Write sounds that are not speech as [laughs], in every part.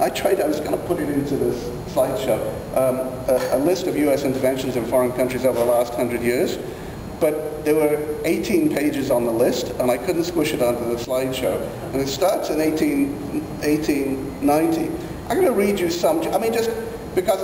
I tried, I was going to put it into this slideshow, um, a, a, list of U.S. interventions in foreign countries over the last hundred years, but there were 18 pages on the list, and I couldn't squish it onto the slideshow. And it starts in 18, 1890. I'm going to read you some, I mean, just because,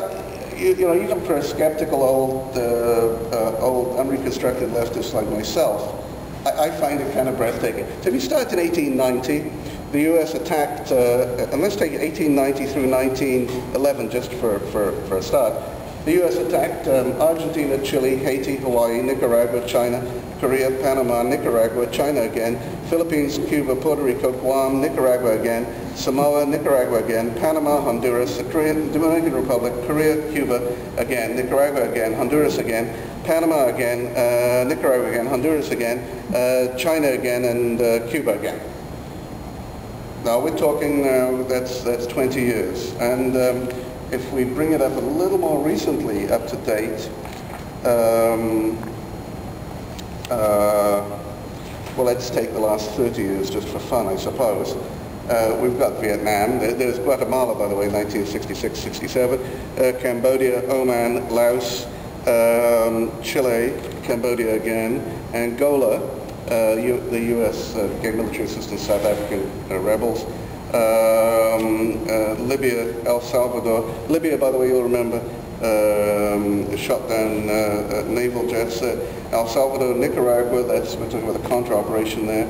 you, you know, even for a skeptical old, uh, uh, old unreconstructed leftist like myself, I, I, find it kind of breathtaking. So if you start in 1890, the U.S. attacked, uh, and let's take 1890 through 1911 just for, for, for a start. The U.S. attacked um, Argentina, Chile, Haiti, Hawaii, Nicaragua, China, Korea, Panama, Nicaragua, China again, Philippines, Cuba, Puerto Rico, Guam, Nicaragua again, Samoa, Nicaragua again, Panama, Honduras, the Korean, Dominican Republic, Korea, Cuba again, Nicaragua again, Honduras again, Panama again, uh, Nicaragua again, Honduras again, uh, China again, and uh, Cuba again. Now we're talking now, that's, that's 20 years. And um, if we bring it up a little more recently, up to date, um, uh, well, let's take the last 30 years just for fun, I suppose. Uh, we've got Vietnam. there's Guatemala, by the way, 1966-67. Uh, Cambodia, Oman, Laos, um, Chile, Cambodia again, Angola, uh, U the U.S. Uh, gave military assistance to South African uh, rebels. Um, Libya, El Salvador. Libya, by the way, you'll remember, um, shot down uh, naval jets. Uh, El Salvador, Nicaragua, that's, we're talking about the Contra operation there.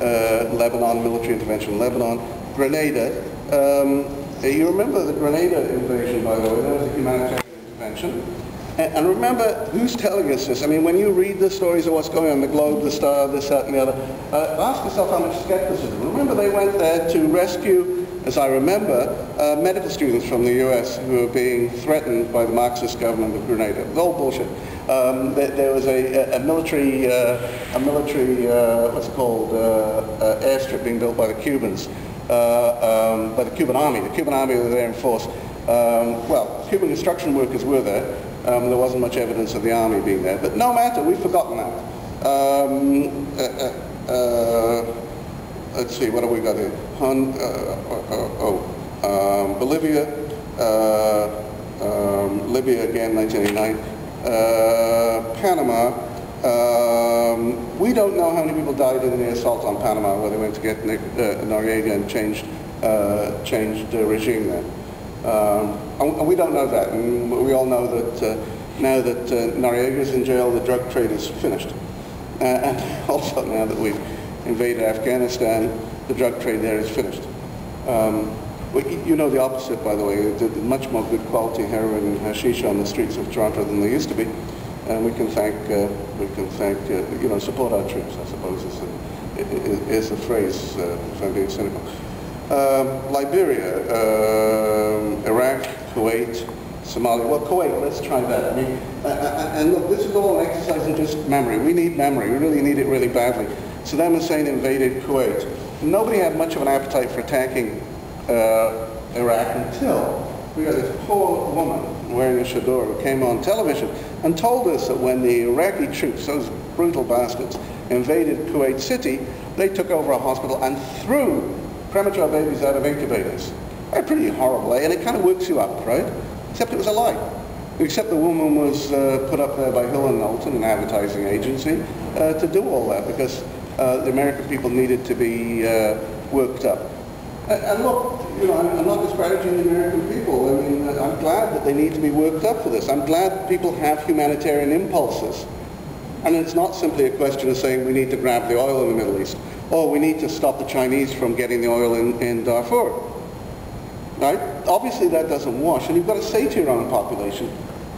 Uh, Lebanon, military intervention in Lebanon. Grenada. Um, you remember the Grenada invasion, by the way, that was a humanitarian intervention. And, remember, who's telling us this? I mean, when you read the stories of what's going on, the Globe, the Star, this, that, and the other, uh, ask yourself how much skepticism. Remember, they went there to rescue, as I remember, uh, medical students from the U.S. who were being threatened by the Marxist government of Grenada. Was all bullshit. Um, there, there, was a, a military, uh, a military, uh, what's it called, uh, uh, airstrip being built by the Cubans, um, by the Cuban army. The Cuban army were there in force. Um, well, Cuban construction workers were there. Um, there wasn't much evidence of the army being there. But no matter, we've forgotten that. Um, uh, uh, uh, let's see, what have we got here? Hun, uh, uh, uh, oh, um, Bolivia, um, Libya again, 1989, Panama. Um, we don't know how many people died in the assault on Panama where they went to get Nick, Noriega and changed, changed the regime there. Um, and we don't know that, and we all know that uh, now that uh, Noriega is in jail, the drug trade is finished. Uh, [laughs] and also now that we've invaded Afghanistan, the drug trade there is finished. Um, you know the opposite, by the way. There's much more good quality heroin and hashish on the streets of Toronto than there used to be. And we can thank, uh, we can thank, uh, you know, support our troops, I suppose, is a, is a phrase, uh, if I'm being cynical. Um, Liberia, um, Iraq, Kuwait, Somalia. Well, Kuwait, let's try that. I mean, uh, uh, and look, this is all an exercise in just memory. We need memory. We really need it really badly. Saddam Hussein invaded Kuwait. Nobody had much of an appetite for attacking uh, Iraq until we got this poor woman wearing a chador who came on television and told us that when the Iraqi troops, those brutal bastards, invaded Kuwait City, they took over a hospital and threw premature babies out of incubators. A pretty horrible, eh? and it kind of works you up, right? Except it was a lie. Except the woman was uh, put up there by Hill and Knowlton, an advertising agency, uh, to do all that because uh, the American people needed to be uh, worked up. And, and look, you know, I'm, I'm, not disparaging the American people. I mean, I'm glad that they need to be worked up for this. I'm glad people have humanitarian impulses. And it's not simply a question of saying we need to grab the oil in the Middle East oh, we need to stop the Chinese from getting the oil in, in Darfur. Right? Obviously that doesn't wash, and you've got to say to your own population,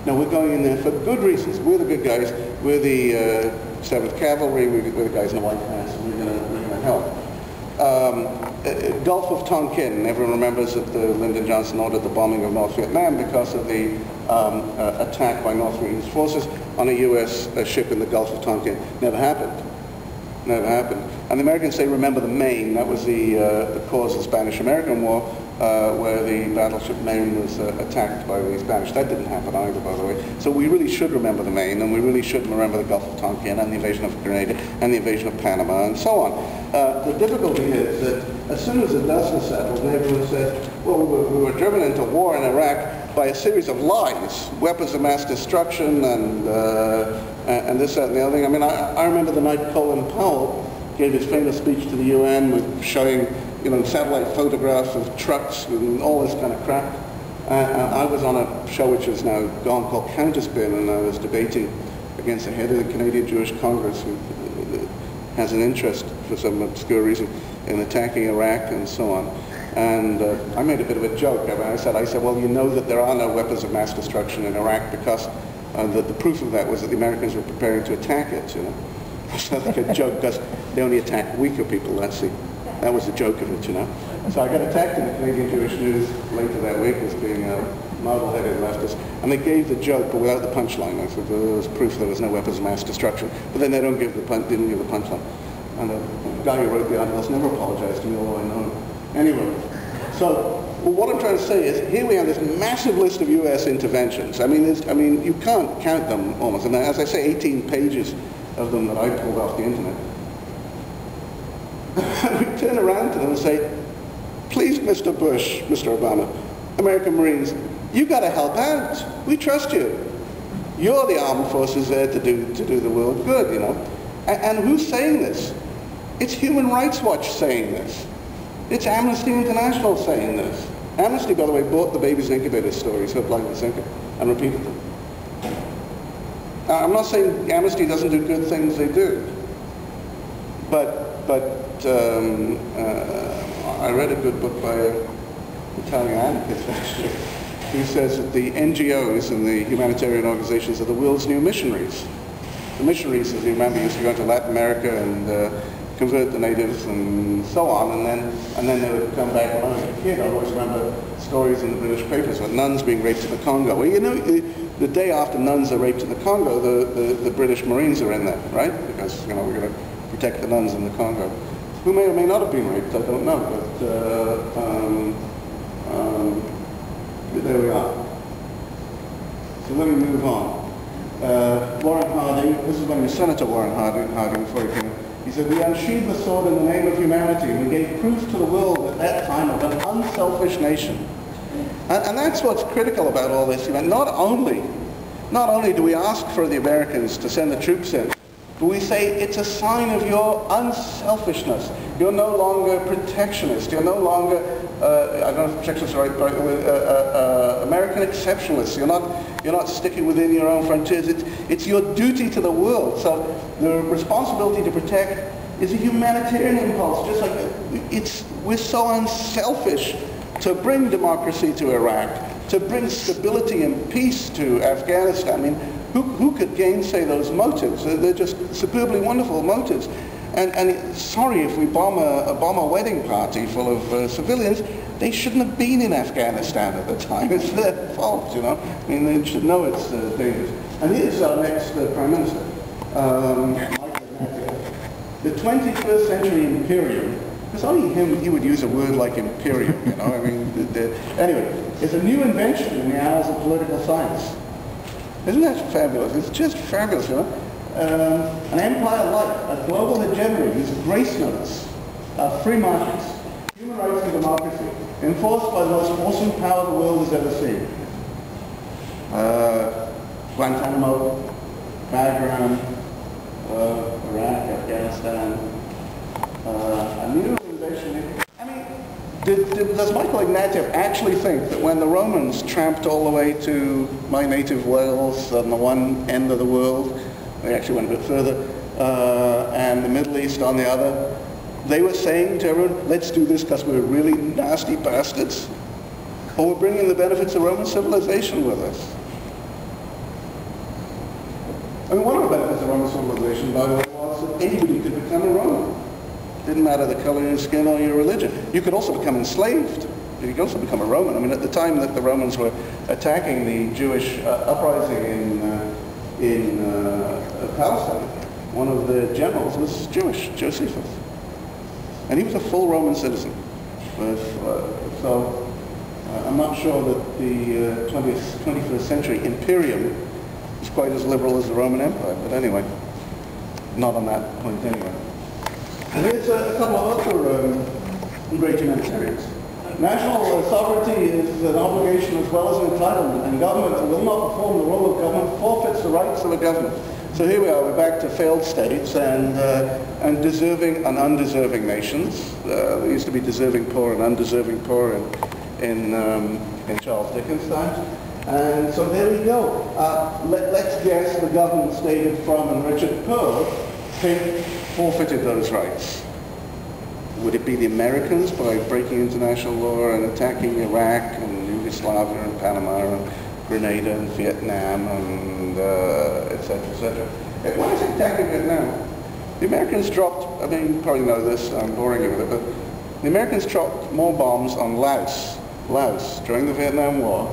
no, we're going in there for good reasons. We're the good guys. We're the uh, 7th Cavalry. We're, the guys in the white hats. We're going gonna help. Um, uh, Gulf of Tonkin. Everyone remembers that the Lyndon Johnson ordered the bombing of North Vietnam because of the um, uh, attack by North Vietnamese forces on a U.S. Ship in the Gulf of Tonkin. Never happened. Never happened. And the Americans say, remember the Maine. That was the, uh, the cause of the Spanish-American War, uh, where the battleship Maine was uh, attacked by the Spanish. That didn't happen either, by the way. So we really should remember the Maine, and we really should remember the Gulf of Tonkin, and the invasion of Grenada, and the invasion of Panama, and so on. Uh, the difficulty is that as soon as the dust was settled, everyone said, well, we were, we were driven into war in Iraq by a series of lies, weapons of mass destruction and, uh, and this, that, and the other thing. I mean, I, I remember the night Colin Powell gave his famous speech to the UN with showing, you know, satellite photographs of trucks and all this kind of crap. Uh, I was on a show which is now gone called Counterspin, and I was debating against the head of the Canadian Jewish Congress who has an interest for some obscure reason in attacking Iraq and so on. And uh, I made a bit of a joke. I, mean, I said, I said, well, you know that there are no weapons of mass destruction in Iraq because uh, the, the proof of that was that the Americans were preparing to attack it, you know. So like a joke because they only attack weaker people, that's the, that was the joke of it, you know. So I got attacked in the Canadian Jewish News later that week as being a marble-headed leftist, and they gave the joke but without the punchline. I said there was proof there was no weapons of mass destruction, but then they don't give the pun- didn't give the punchline. And the guy who wrote the article has never apologized to me, although I know him. Anyway, so well, what I'm trying to say is, here we have this massive list of U.S. interventions. I mean, I mean, you can't count them almost. And as I say, 18 pages of them that I pulled off the internet. [laughs] we turn around to them and say, please, Mr. Bush, Mr. Obama, American Marines, you got to help out. We trust you. You're the armed forces there to do, to do the world good, you know. And, and who's saying this? It's Human Rights Watch saying this. It's Amnesty International saying this. Amnesty, by the way, bought the baby's incubator stories of Blind Sinker and repeated them. I'm not saying Amnesty doesn't do good things, they do. But, but um, uh, I read a good book by an Italian anarchist, actually, who says that the NGOs and the humanitarian organizations are the world's new missionaries. The missionaries, as you remember, used to go into Latin America and uh, convert the natives and so on, and then and then they would come back. When I was a kid, I always remember stories in the British papers about nuns being raped in the Congo. Well, you know, the day after nuns are raped in the Congo, the, the, the British Marines are in there, right? Because you know we're going to protect the nuns in the Congo, who may or may not have been raped. I don't know, but uh, um, um, there we are. So let me move on. Uh, Warren Harding, this is when he was Senator Warren Harding, Harding before he came he said, we unsheathed the sword in the name of humanity. We gave proof to the world at that time of an unselfish nation. And, and that's what's critical about all this. Not only, not only do we ask for the Americans to send the troops in, but we say it's a sign of your unselfishness. You're no longer protectionist. You're no longer, uh, I don't know if protectionist is right, uh, uh, uh, American exceptionalist. You're not, you're not sticking within your own frontiers. It's, it's your duty to the world. So the responsibility to protect is a humanitarian impulse. Just like it's, we're so unselfish to bring democracy to Iraq, to bring stability and peace to Afghanistan. I mean, who, who could gainsay those motives? They're just superbly wonderful motives. And, and sorry if we bomb a, bomb a wedding party full of uh, civilians, they shouldn't have been in Afghanistan at the time. [laughs] It's their fault, you know. I mean, they should know it's uh, dangerous. And here's our next uh, Prime Minister, um, the 21st century imperium. It's only him, he would use a word like imperium, you know. I mean, the, the, anyway, it's a new invention in the annals of political science. Isn't that fabulous? It's just fabulous, you know. Um, an empire like a global hegemony, these grace notes, uh, free markets, human rights and democracy, enforced by the most awesome power the world has ever seen. Uh, Guantanamo, Bagram, uh, Iraq, Afghanistan, uh, a invasion. I mean, did, did, does Michael Ignatieff actually think that when the Romans tramped all the way to my native Wales on the one end of the world, they actually went a bit further, uh, and the Middle East on the other, they were saying to everyone, let's do this because we're really nasty bastards? Or we're bringing the benefits of Roman civilization with us? I mean, one of the benefits of Roman civilization, by the way, was that anybody could become a Roman. Didn't matter the color of your skin or your religion. You could also become enslaved. You could also become a Roman. I mean, at the time that the Romans were attacking the Jewish uh, uprising in, uh, in uh, Palestine, one of the generals was Jewish, Josephus. And he was a full Roman citizen. But, uh, so uh, I'm not sure that the 20th, uh, 21st century imperium is quite as liberal as the Roman Empire. But anyway, not on that point anyway. And here's a, couple of other um, great humanitarians. National sovereignty is an obligation as well as an entitlement, and government will not perform the role of government forfeits the rights of a government. So here we are, we're back to failed states and, uh, and deserving and undeserving nations. Uh, there used to be deserving poor and undeserving poor in, in, um, in Charles Dickens' times. And so there we go. Uh, let, us guess the government stated from and Richard Perle forfeited those rights. Would it be the Americans by breaking international law and attacking Iraq and Yugoslavia and Panama and Grenada and Vietnam and uh, et cetera, et cetera? When I say attacking Vietnam, the Americans dropped, I mean, you probably know this, I'm boring you with it, but the Americans dropped more bombs on Laos, Laos during the Vietnam War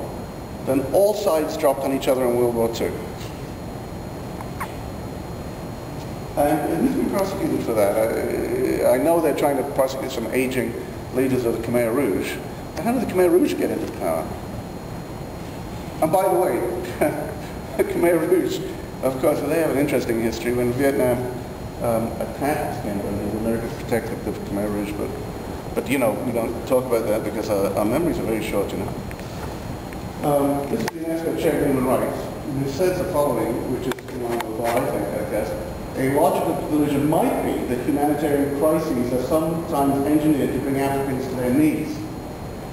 than all sides dropped on each other in World War II. And he's been prosecuted for that. I, I, know they're trying to prosecute some aging leaders of the Khmer Rouge. But how did the Khmer Rouge get into power? And by the way, [laughs] the Khmer Rouge, of course, they have an interesting history. When Vietnam um, attacked Cambodia, the Americans protected the Khmer Rouge, but, but you know, we don't talk about that because our, our memories are very short, you know. Um, this is the UNESCO Chair of Human Rights, who says the following, which is in line with what I think, I guess. A logical conclusion might be that humanitarian crises are sometimes engineered to bring Africans to their knees,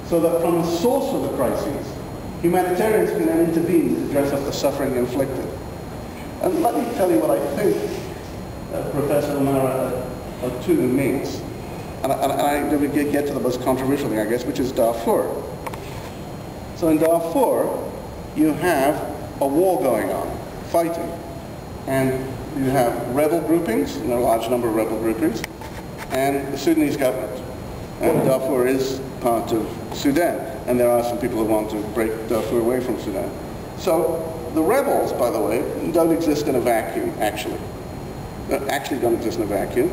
so that from the source of the crises, humanitarians can then intervene to address the suffering inflicted. And let me tell you what I think uh, Professor Olara Otunnu means. And, and, and I get, get to the most controversial thing, I guess, which is Darfur. So in Darfur, you have a war going on, fighting. And you have rebel groupings, and there are a large number of rebel groupings, and the Sudanese government. And Darfur is part of Sudan, and there are some people who want to break Darfur away from Sudan. So the rebels, by the way, don't exist in a vacuum, actually. They actually don't exist in a vacuum.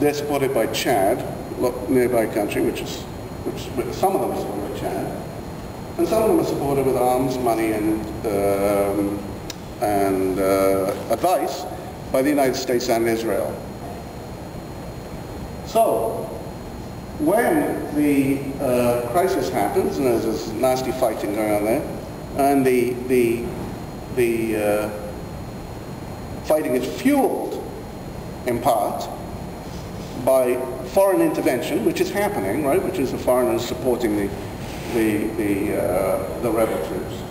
They're supported by Chad, lo nearby country, which is, which some of them are supported by Chad, and some of them are supported with arms, money, and um, and uh, advice by the United States and Israel. So, when the uh, crisis happens, and there's this nasty fighting going on there, and the, the, the uh, fighting is fueled in part by foreign intervention, which is happening, right, which is the foreigners supporting the, the, the, uh, the rebel troops.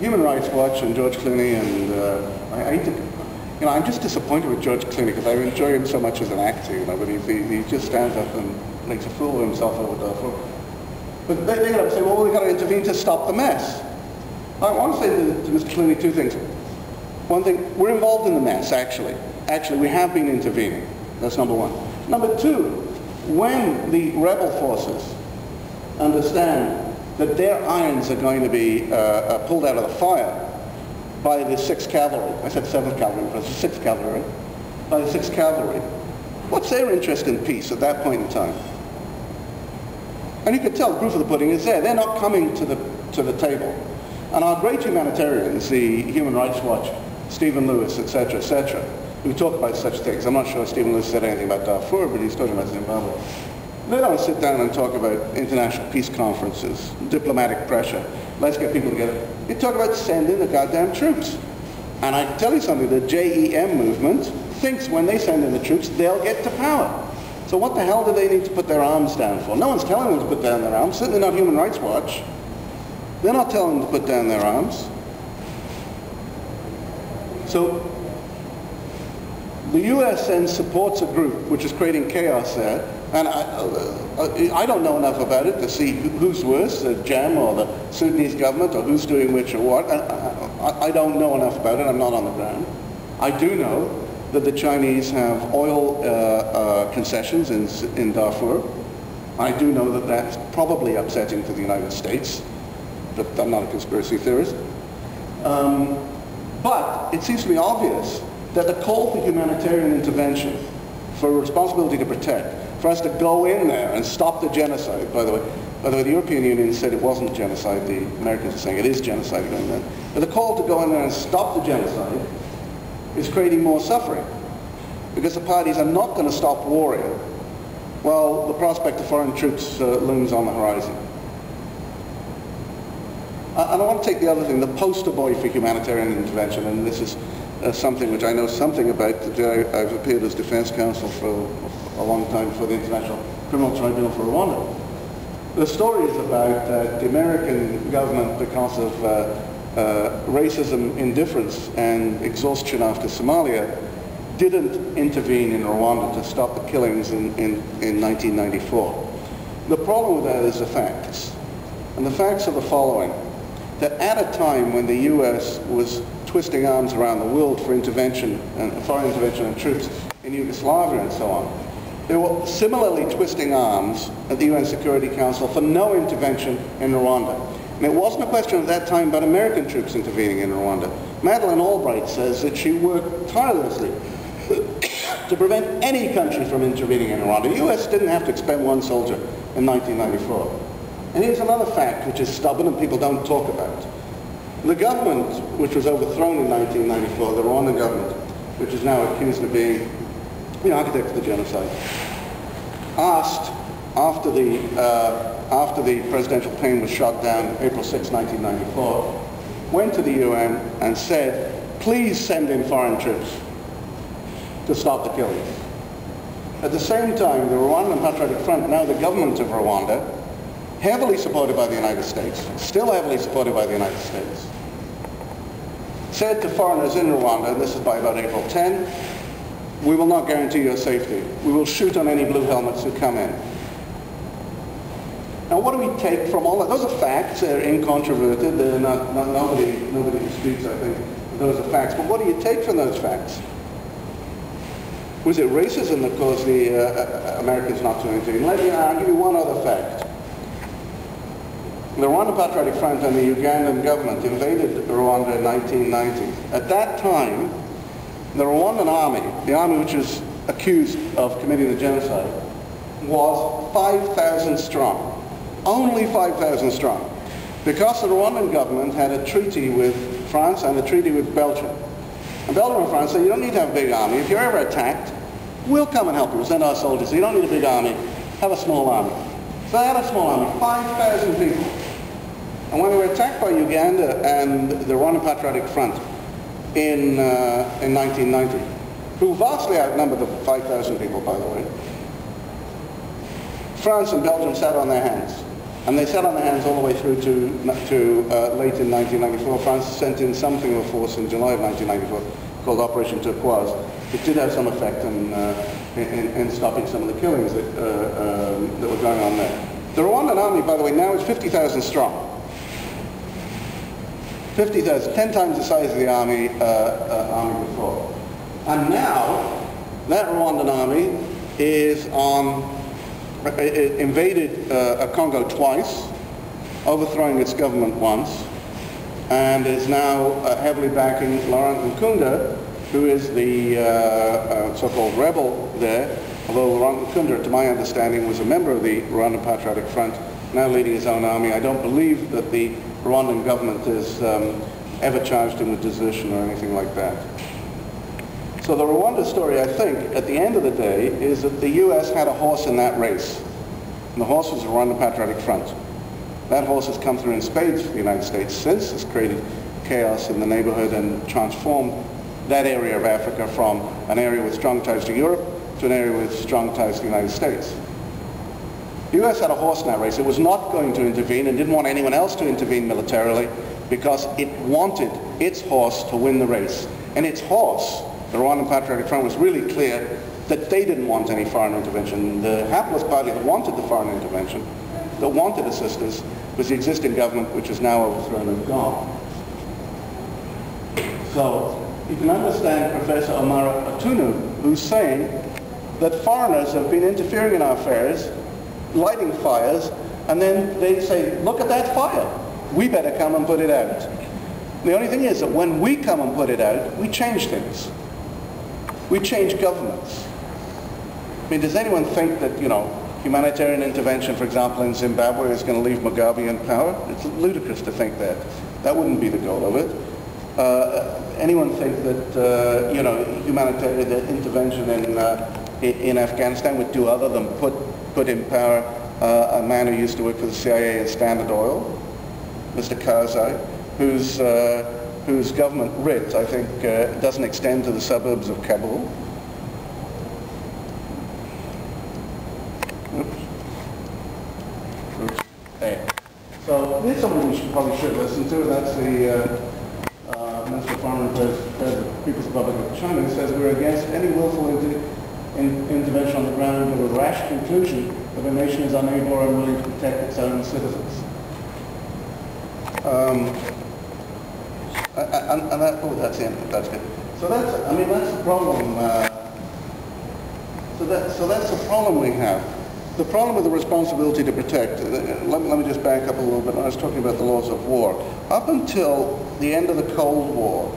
Human Rights Watch and George Clooney, and uh, I, I to, you know, I'm just disappointed with George Clooney because I enjoy him so much as an actor, you know, but he, he, just stands up and makes a fool of himself over Darfur. But they, to say, well, we've got to intervene to stop the mess. I want to say to, to Mr. Clooney two things. One thing, we're involved in the mess, actually. Actually, we have been intervening. That's number one. Number two, when the rebel forces understand that their irons are going to be uh, uh, pulled out of the fire by the 6th Cavalry. I said 7th Cavalry, but it's the 6th Cavalry. By the 6th Cavalry. What's their interest in peace at that point in time? And you can tell the proof of the pudding is there. They're not coming to the, to the table. And our great humanitarians, the Human Rights Watch, Stephen Lewis, etc., etc., who talk about such things. I'm not sure Stephen Lewis said anything about Darfur, but he's talking about Zimbabwe. They don't sit down and talk about international peace conferences, diplomatic pressure. Let's get people together. They talk about sending the goddamn troops. And I tell you something, the JEM movement thinks when they send in the troops, they'll get to power. So what the hell do they need to put their arms down for? No one's telling them to put down their arms, certainly not Human Rights Watch. They're not telling them to put down their arms. So the US then supports a group which is creating chaos there and I, I don't know enough about it to see who's worse, the JEM or the Sudanese government, or who's doing which or what. I, I don't know enough about it. I'm not on the ground. I do know that the Chinese have oil uh, uh, concessions in, in Darfur. I do know that that's probably upsetting to the United States, but I'm not a conspiracy theorist. Um, but it seems to be obvious that the call for humanitarian intervention, for responsibility to protect, for us to go in there and stop the genocide. By the way, by the way, the European Union said it wasn't genocide. The Americans are saying it is genocide going. But the call to go in there and stop the genocide is creating more suffering because the parties are not going to stop warring Well, the prospect of foreign troops uh, looms on the horizon. And I want to take the other thing, the poster boy for humanitarian intervention, and this is uh, something which I know something about. I've appeared as defense counsel for a long time for the International Criminal Tribunal for Rwanda. The story is about uh, the American government, because of uh, uh, racism, indifference, and exhaustion after Somalia, didn't intervene in Rwanda to stop the killings in, in, in 1994. The problem with that is the facts. And the facts are the following. That at a time when the U.S. was twisting arms around the world for intervention, and foreign intervention and troops in Yugoslavia and so on, they were similarly twisting arms at the UN Security Council for no intervention in Rwanda. And it wasn't a question at that time about American troops intervening in Rwanda. Madeleine Albright says that she worked tirelessly [coughs] to prevent any country from intervening in Rwanda. The U.S. didn't have to expend one soldier in 1994. And here's another fact which is stubborn and people don't talk about. The government, which was overthrown in 1994, the Rwandan government, which is now accused of being the architect of the genocide, asked after the, uh, after the presidential plane was shot down April 6, 1994, went to the UN and said, please send in foreign troops to stop the killings. At the same time, the Rwandan Patriotic Front, now the government of Rwanda, heavily supported by the United States, still heavily supported by the United States, said to foreigners in Rwanda, and this is by about April 10, we will not guarantee your safety. We will shoot on any blue helmets who come in. Now, what do we take from all that? Those are facts. They're incontroverted. They're not, not, nobody, nobody disputes, I think, those are facts. But what do you take from those facts? Was it racism that caused the uh, uh Americans not to intervene? Let me you one other fact. The Rwanda Patriotic Front and the Ugandan government invaded Rwanda in 1990. At that time, the Rwandan army, the army which was accused of committing the genocide, was 5,000 strong. Only 5,000 strong. Because the Rwandan government had a treaty with France and a treaty with Belgium. And Belgium and France said, you don't need to have a big army. If you're ever attacked, we'll come and help you. We'll send our soldiers. You don't need a big army. Have a small army. So they had a small army, 5,000 people. And when they were attacked by Uganda and the Rwandan Patriotic Front in, uh, in 1990, who vastly outnumbered the 5,000 people, by the way, France and Belgium sat on their hands. And they sat on their hands all the way through to, to uh, late in 1994. France sent in something of a force in July of 1994 called Operation Turquoise. It did have some effect in, uh, in, in, stopping some of the killings that, uh, um, that were going on there. The Rwandan army, by the way, now is 50,000 strong. 50,000, 10 times the size of the army, uh, uh, army before. And now, that Rwandan army is on, uh, invaded uh, Congo twice, overthrowing its government once, and is now uh, heavily backing Laurent Nkunda, who is the uh, uh, so-called rebel there, although Laurent Nkunda, to my understanding, was a member of the Rwandan Patriotic Front, now leading his own army. I don't believe that the Rwandan government has um, ever charged him with desertion or anything like that. So the Rwanda story, I think, at the end of the day, is that the U.S. had a horse in that race. And the horse was the Rwanda Patriotic Front. That horse has come through in spades for the United States since. It's created chaos in the neighborhood and transformed that area of Africa from an area with strong ties to Europe to an area with strong ties to the United States. The US had a horse in that race. It was not going to intervene and didn't want anyone else to intervene militarily because it wanted its horse to win the race. And its horse, the Rwandan Patriotic Front, was really clear that they didn't want any foreign intervention. The hapless party that wanted the foreign intervention, that wanted assistance, was the existing government, which is now overthrown and gone. So you can understand Professor Olara Otunnu, who's saying that foreigners have been interfering in our affairs lighting fires, and then they say, look at that fire. We better come and put it out. The only thing is that when we come and put it out, we change things. We change governments. I mean, does anyone think that, you know, humanitarian intervention, for example, in Zimbabwe is going to leave Mugabe in power? It's ludicrous to think that. That wouldn't be the goal of it. Uh, anyone think that, uh, you know, humanitarian intervention in, uh, in Afghanistan would do other than put put in power uh, a man who used to work for the CIA and Standard Oil, Mr. Karzai, whose, uh, whose government writ, I think, uh, doesn't extend to the suburbs of Kabul. Oops. Oops. Hey. So here's someone we should, probably should listen to. That's the uh, uh, Minister of Foreign Affairs of the People's Republic of China, who says we're against any willful inter- in- intervention on the ground of a rash conclusion that a nation is unable or unwilling to protect its own citizens. Um, and, and that, oh, that's end. That's good. So that's, I mean, that's the problem. Uh, so, that, so that's the problem we have. The problem with the responsibility to protect, uh, let, me- let me just back up a little bit. I was talking about the laws of war. Up until the end of the Cold War,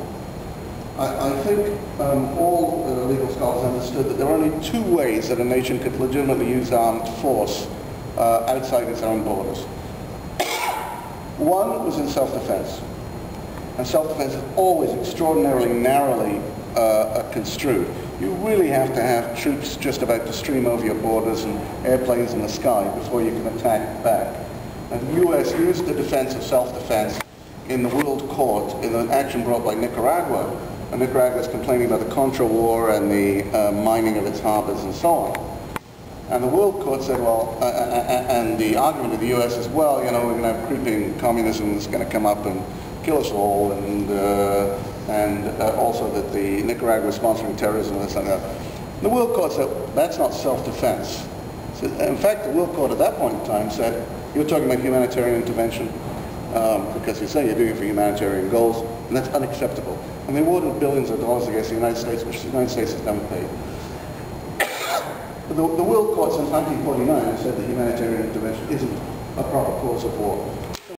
I, I think um, all uh, legal scholars understood that there were only two ways that a nation could legitimately use armed force uh, outside its own borders. [coughs] One was in self-defense. And self-defense is always extraordinarily narrowly uh, uh, construed. You really have to have troops just about to stream over your borders and airplanes in the sky before you can attack back. And the U.S. used the defense of self-defense in the World Court in an action brought by Nicaragua. Nicaragua is complaining about the Contra War and the uh, mining of its harbors and so on. And the World Court said, well, uh, uh, uh, and the argument of the U.S. is, well, you know, we're going to have creeping communism that's going to come up and kill us all, and, uh, and uh, also that the Nicaragua is sponsoring terrorism and this and that. The World Court said, that's not self-defense. So, in fact, the World Court at that point in time said, you're talking about humanitarian intervention um, because you say you're doing it for humanitarian goals, and that's unacceptable. And they awarded billions of dollars against the United States, which the United States has never paid. But the, the World Court since 1949 has said that humanitarian intervention isn't a proper cause of war.